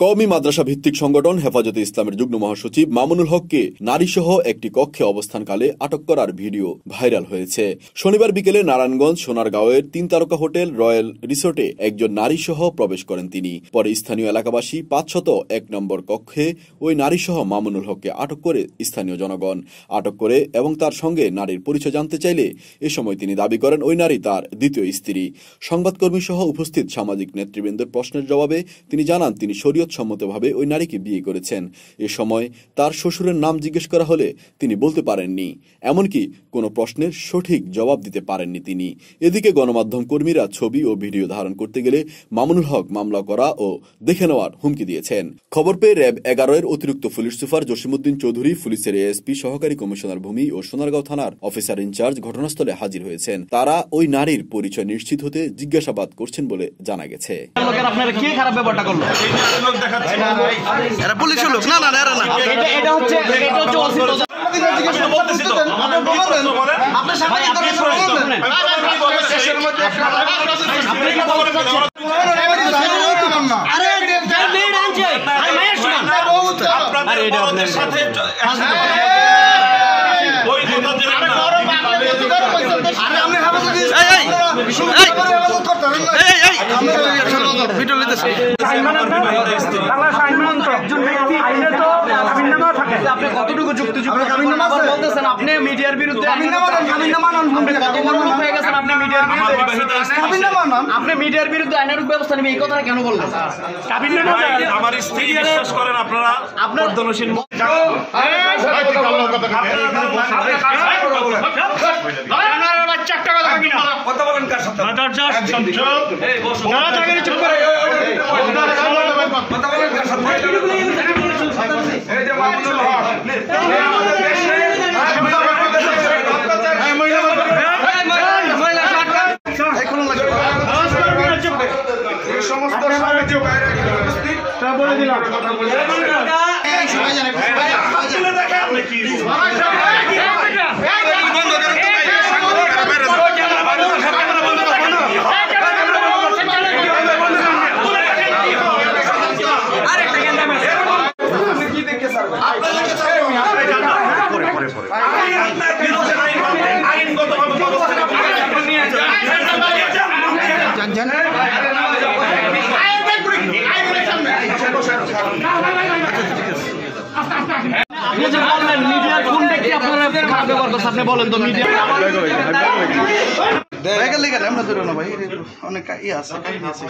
কওমি মাদ্রাসা ভিত্তিক সংগঠন হেফাজতে ইসলামের যুগ্ম মহাসচিব মামুনুল হককে নারীসহ একটি কক্ষে অবস্থানকালে আটক করার ভিডিও ভাইরাল হয়েছে। শনিবার বিকেলে নারায়ণগঞ্জ সোনারগাঁওয়ের তিন তারকা হোটেল রয়্যাল রিসোর্টে একজন নারীসহ প্রবেশ করেন তিনি। পরে স্থানীয় এলাকাবাসী পাঁচশত এক নম্বর কক্ষে ওই নারীসহ মামুনুল হককে আটক করে স্থানীয় জনগণ আটক করে এবং তার সঙ্গে নারীর পরিচয় জানতে চাইলে এ সময় তিনি দাবি করেন ওই নারী তার দ্বিতীয় স্ত্রী। সংবাদকর্মী সহ উপস্থিত সামাজিক নেতৃবৃন্দের প্রশ্নের জবাবে তিনি জানান, তিনি শরীয়ত সম্মতভাবে ওই নারীকে বিয়ে করেছেন। এ সময় তার শ্বশুরের নাম জিজ্ঞেস করা হলে তিনি বলতে পারেননি। এমনকি কোনো প্রশ্নের সঠিক জবাব দিতে পারেননি তিনি। এদিকে গণমাধ্যম কর্মীরা ছবি ও ভিডিও ধারণ করতে গেলে মামুনুল হক মামলা করা ও দেখে নেওয়ার হুমকি দিয়েছেন। খবর পেয়ে র্যাব এগারো এর অতিরিক্ত পুলিশ সুপার জসিমুদ্দিন চৌধুরী, পুলিশের এএসপি, সহকারী কমিশনার ভূমি ও সোনারগাঁও থানার অফিসার ইনচার্জ ঘটনাস্থলে হাজির হয়েছেন। তারা ওই নারীর পরিচয় নিশ্চিত হতে জিজ্ঞাসাবাদ করছেন বলে জানা গেছে। আপনারা কি খারাপ ব্যাপারটা করল? লোক দেখাচ্ছে এরা পুলিশের লোক না না না, এরা না এটা এটা হচ্ছে এটা হচ্ছে অসিত আপনার সাথে শুনেন আপনি বলেন শেষের মধ্যে ভিডিও লিতেছে আপনি কতটুকু যুক্তিযুক্ত বলতেছেন আপনি মিডিয়ার বিরুদ্ধে আপনি হয়ে মিডিয়ার বিরুদ্ধে? আপনি মিডিয়ার বিরুদ্ধে আইনানুগ ব্যবস্থা নেবেন এই কথাটা কেন বললেন? আমার স্ত্রী বিশ্বাস করেন আপনারা আপনার পর্দনশীল কথা সমস্ত সাহায্য বাইরে উপস্থিত বলে দিলাম মিডিয়ার কোন ব্যক্তি আপনারা ব্যবহার আপনি বলেন তো মিডিয়া আমরা ধরো না ভাই অনেক ইয়ে আছে কাহিনী আছে